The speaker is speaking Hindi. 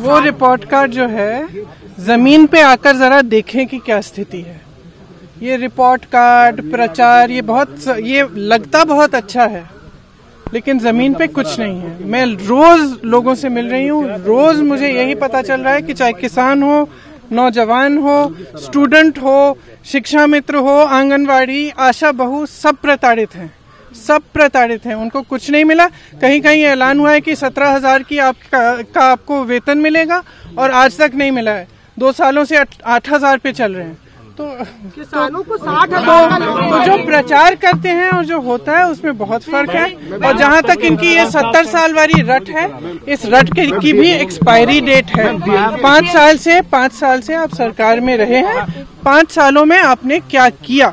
वो रिपोर्ट कार्ड जो है, ज़मीन पे आकर जरा देखें कि क्या स्थिति है। ये रिपोर्ट कार्ड प्रचार, ये बहुत ये लगता बहुत अच्छा है, लेकिन ज़मीन पे कुछ नहीं है। मैं रोज लोगों से मिल रही हूँ, रोज मुझे यही पता चल रहा है कि चाहे किसान हो, नौजवान हो स्टूडेंट हो, शिक्षा मित्र हो, आंगनवाड़ी, आशा बहु सब प्रताड़ित हैं। सब प्रताड़ित हैं। उनको कुछ नहीं मिला। कहीं कहीं ऐलान हुआ है कि सत्रह हज़ार की आपका का आपको वेतन मिलेगा और आज तक नहीं मिला है। दो सालों से आठ हज़ार पे चल रहे हैं। तो किसानों को साठ तो, तो जो प्रचार करते हैं और जो होता है उसमें बहुत फ़र्क है। और जहाँ तक इनकी ये सत्तर साल वाली रट है इस रट की, की भी एक्सपायरी डेट है। पाँच साल से पाँच साल से आप सरकार में रहे हैं। पाँच सालों में आपने क्या किया?